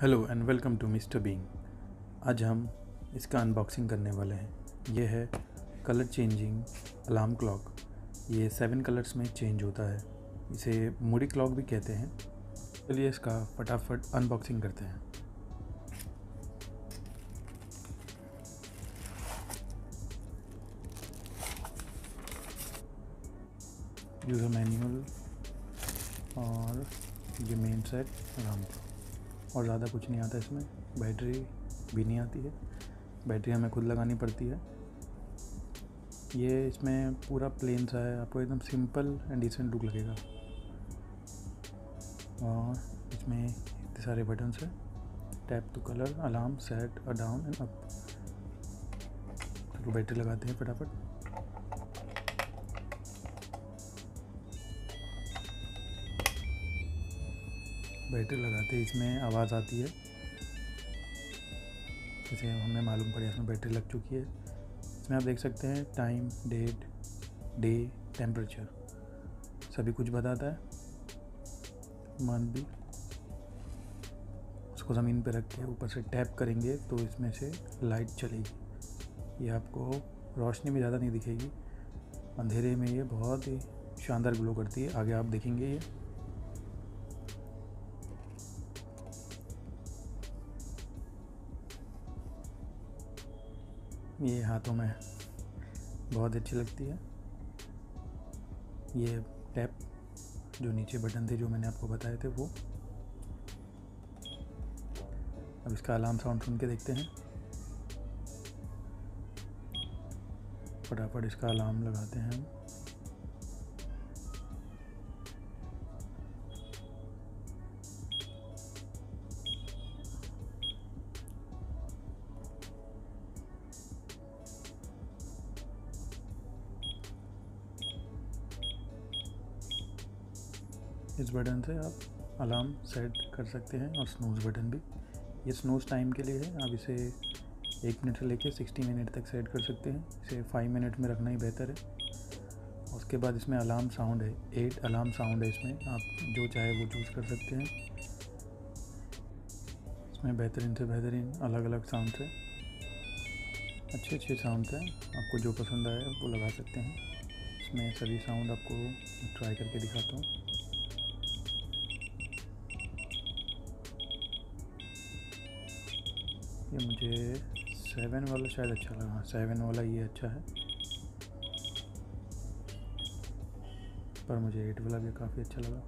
Hello and welcome to mister being. आज हम इसका अनबॉक्सिंग करने वाले हैं। ये है कलर चेंजिंग अलार्म क्लॉक ये सेवन कलर्स में चेंज होता है। इसे मूडी क्लॉक भी कहते हैं। चलिए इसका फटाफट अनबॉक्सिंग करते हैं। यूज़र मैनुअल और ये मेन सेट अलार्म क्लॉक और ज़्यादा कुछ नहीं आता इसमें। बैटरी भी नहीं आती है। बैटरी हमें खुद लगानी पड़ती है। ये इसमें पूरा प्लेन सा है। आपको एकदम सिंपल एंड डिसेंट लुक लगेगा। और इसमें इतने सारे बटन्स हैं। Tap to colour alarm set a down and up चलो बैटरी लगाते हैं फटाफट। बैटरी लगाते ही इसमें आवाज़ आती है। जैसे हमें मालूम पड़े इसमें बैटरी लग चुकी है। इसमें आप देख सकते हैं टाइम, डेट, डे, टेम्परेचर। सभी कुछ बताता है। मंथ भी। उसको ज़मीन पर रख के ऊपर से टैप करेंगे तो इसमें से लाइट चलेगी। ये आपको रोशनी में ज़्यादा नहीं दिखेगी। अंधेरे में ये बहुत ही शानदार ग्लो करती है। आगे आप देखेंगे ये। ये हाथों में बहुत अच्छी लगती है। ये टैप जो नीचे बटन थे जो मैंने आपको बताए थे वो। अब इसका अलार्म साउंड सुन के देखते हैं। फटाफट इसका अलार्म लगाते हैं हम। इस बटन से आप अलार्म सेट कर सकते हैं और स्नूज़ बटन भी। ये स्नूज़ टाइम के लिए है, आप इसे एक मिनट से लेके सिक्सटी मिनट तक सेट कर सकते हैं। इसे फाइव मिनट में रखना ही बेहतर है। उसके बाद इसमें अलार्म साउंड है एट अलार्म साउंड है इसमें। आप जो चाहे वो चूज़ कर सकते हैं। इसमें बेहतरीन से बेहतरीन अलग अलग साउंड है। अच्छे अच्छे साउंड हैं। आपको जो पसंद आए वो लगा सकते हैं। इसमें सभी साउंड आपको ट्राई करके दिखाता हूँ। ये मुझे सेवन वाला शायद अच्छा लगा। सेवन वाला ये अच्छा है। पर मुझे एट वाला भी काफ़ी अच्छा लगा।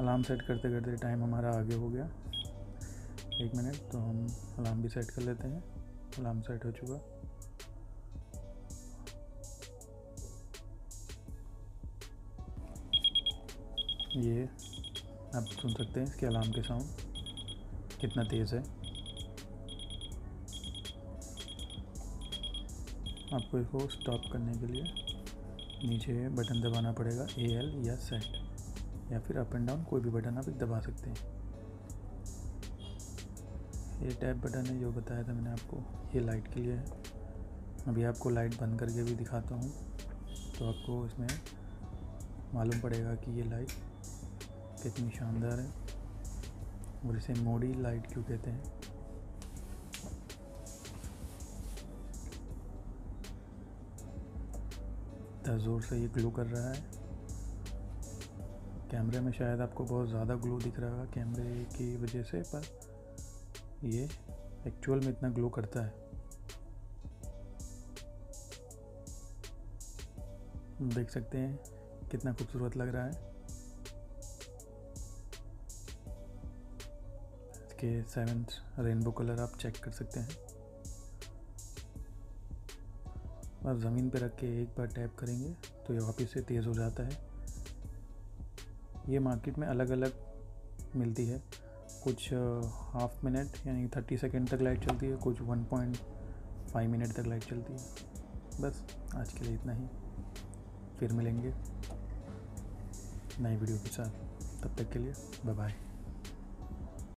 अलार्म सेट करते करते टाइम हमारा आगे हो गया। एक मिनट तो हम अलार्म भी सेट कर लेते हैं। अलार्म सेट हो चुका। ये, आप सुन सकते हैं इसके अलार्म के साउंड कितना तेज़ है। आपको इसको स्टॉप करने के लिए नीचे बटन दबाना पड़ेगा ए एल या सेट या फिर अप एंड डाउन कोई भी बटन आप दबा सकते हैं। ये टैप बटन है, जो बताया था मैंने आपको। ये लाइट के लिए है। अभी आपको लाइट बंद करके भी दिखाता हूँ। तो आपको इसमें मालूम पड़ेगा कि ये लाइट कितनी शानदार है। और इसे मोड़ी लाइट क्यों कहते हैं? इतना ज़ोर से ये ग्लो कर रहा है। कैमरे में शायद आपको बहुत ज़्यादा ग्लो दिख रहा है कैमरे की वजह से, पर ये एक्चुअल में इतना ग्लो करता है। देख सकते हैं कितना खूबसूरत लग रहा है। इसके सेवन रेनबो कलर आप चेक कर सकते हैं। आप ज़मीन पर रख के एक बार टैप करेंगे तो ये वापस से तेज़ हो जाता है। ये मार्केट में अलग अलग मिलती है। कुछ हाफ़ मिनट यानी थर्टी सेकेंड तक लाइट चलती है, कुछ वन पॉइंट फाइव मिनट तक लाइट चलती है। बस, आज के लिए इतना ही। फिर मिलेंगे नई वीडियो के साथ। तब तक के लिए बाय बाय